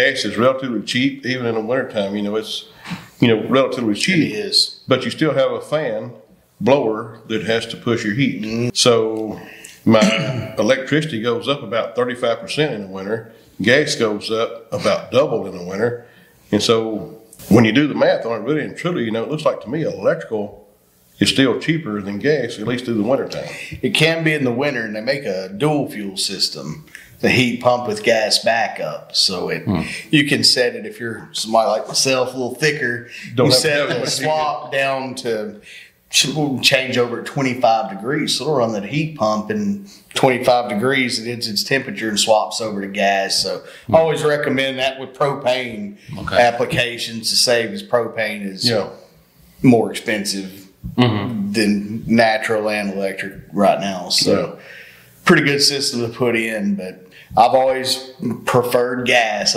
gas is relatively cheap, even in the wintertime, you know, it's, you know, relatively cheap. is. But you still have a fan blower that has to push your heat. Mm-hmm. So my electricity goes up about thirty-five percent in the winter. Gas goes up about double in the winter. And so when you do the math on it, really and truly, you know, it looks like to me electrical is still cheaper than gas, at least through the wintertime. It can be in the winter, and they make a dual fuel system, the heat pump with gas backup. So it hmm. you can set it if you're somebody like myself, a little thicker. Don't you set the swap down to change over at 25 degrees. So it'll run that heat pump and 25 degrees. It hits its temperature and swaps over to gas. So I always recommend that with propane Okay. applications to save, as propane is Yeah. more expensive Mm-hmm. than natural and electric right now. So pretty good system to put in, but I've always preferred gas.